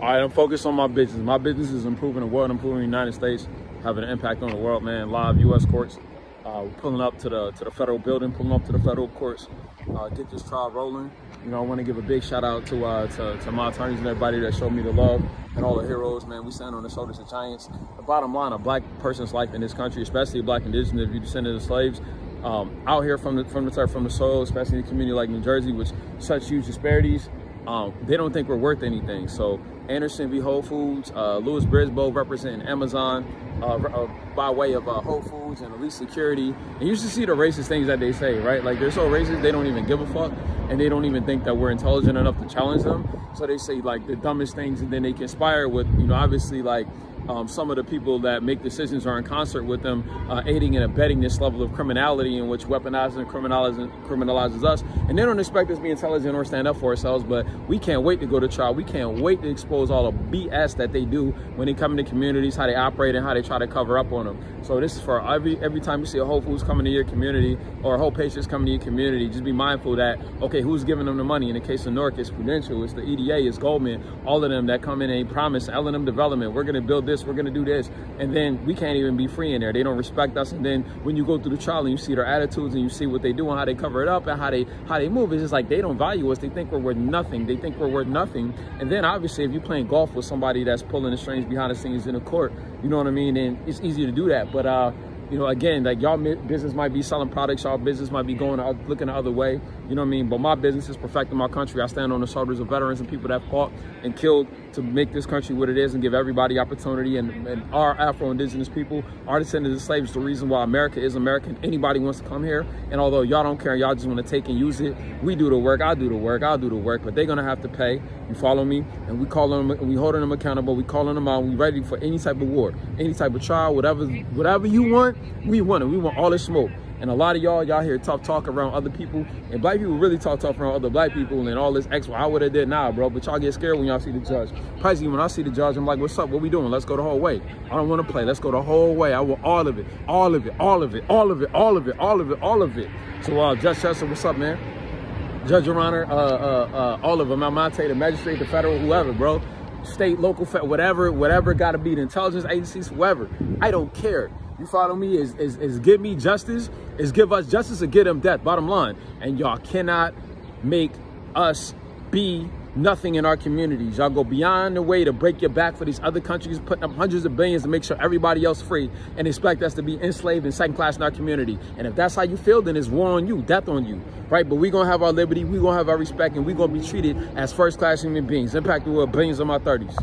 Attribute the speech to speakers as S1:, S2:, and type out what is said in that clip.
S1: All right, I'm focused on my business. My business is improving the world, improving the United States, having an impact on the world, man. Live U.S. courts. Uh, pulling up to the to the federal building, pulling up to the federal courts, uh, get this trial rolling. You know, I want to give a big shout out to, uh, to, to my attorneys and everybody that showed me the love and all the heroes, man. We stand on the shoulders of giants. The bottom line, a black person's life in this country, especially black indigenous, if you descended of slaves, um, out here from the from the from the soil, especially in a community like New Jersey, with such huge disparities, um, they don't think we're worth anything. So Anderson v. Whole Foods, uh, Lewis Brisbois representing Amazon uh, uh, by way of uh, Whole Foods and Elite Security. And you should see the racist things that they say, right? Like they're so racist, they don't even give a fuck. And they don't even think that we're intelligent enough to challenge them. So they say like the dumbest things and then they conspire with, you know, obviously like um, some of the people that make decisions are in concert with them, uh, aiding and abetting this level of criminality in which weaponizes and criminalizes, criminalizes us. And they don't expect us to be intelligent or stand up for ourselves, but we can't wait to go to trial. We can't wait to expose all the BS that they do when they come into communities, how they operate and how they try to cover up on them. So this is for every every time you see a Whole Foods coming to your community or a Whole Patients coming to your community, just be mindful that, okay, who's giving them the money? In the case of Newark, it's Prudential, it's the EDA, it's Goldman, all of them that come in and promise L&M development, we're gonna build this, we're gonna do this, and then we can't even be free in there. They don't respect us, and then when you go through the trial and you see their attitudes and you see what they do and how they cover it up and how they how they move, it's just like they don't value us. They think we're worth nothing. They think we're worth nothing. And then obviously, if you're playing golf with somebody that's pulling the strings behind the scenes in the court, you know what I mean, And it's easy to do that. But uh, you know, again, like y'all business might be selling products, y'all business might be going out, looking the other way, you know what I mean? But my business is perfecting my country. I stand on the shoulders of veterans and people that fought and killed to make this country what it is and give everybody opportunity. And, and our Afro-Indigenous people, our descendants of slaves, the reason why America is American. Anybody wants to come here. And although y'all don't care, y'all just want to take and use it, we do the work, I do the work, I'll do the work, but they're going to have to pay. You follow me? And we call them, and we holding them accountable. We calling them out. We ready for any type of war, any type of trial, whatever, whatever you want, we want it. We want all the smoke. And a lot of y'all, y'all hear tough talk around other people. And black people really talk tough around other black people and all this X, well, I would have did now, bro. But y'all get scared when y'all see the judge. Pricey, when I see the judge, I'm like, what's up? What we doing? Let's go the whole way. I don't want to play. Let's go the whole way. I want all of it, all of it, all of it, all of it, all of it, all of it, all of it. So, uh, Judge Chesler, what's up, man? Judge Your Honor, uh, uh, uh, all of them, Almonte, the magistrate, the federal, whoever, bro. State, local, whatever, whatever got to be the intelligence agencies, whoever. I don't care. You follow me? Is, is, is give me justice, is give us justice or give them death, bottom line. And y'all cannot make us be nothing in our communities. Y'all go beyond the way to break your back for these other countries, putting up hundreds of billions to make sure everybody else free and expect us to be enslaved and second class in our community. And if that's how you feel, then it's war on you, death on you, right? But we're going to have our liberty, we're going to have our respect, and we're going to be treated as first class human beings. Impact the world, billions of my 30s.